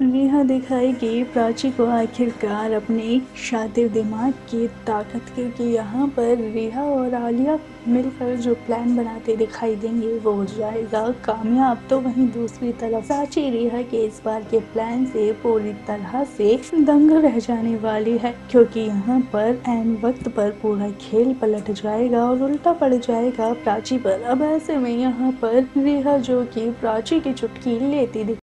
नेहा दिखाएगी प्राची को आखिरकार अपने शातिर दिमाग की ताकत क्योंकि यहाँ पर रिहा और आलिया मिलकर जो प्लान बनाते दिखाई देंगे, वो हो जाएगा कामयाब। तो वहीं दूसरी तरफ़ प्राची रिहा के इस बार के प्लान से पूरी तरह से दंग रह जाने वाली है, क्योंकि यहाँ पर एन वक्त पर पूरा खेल पलट जाएगा और उल्टा पड़ जाएगा प्राची पर। अब ऐसे में यहाँ पर रिहा जो कि प्राची की चुटकी लेती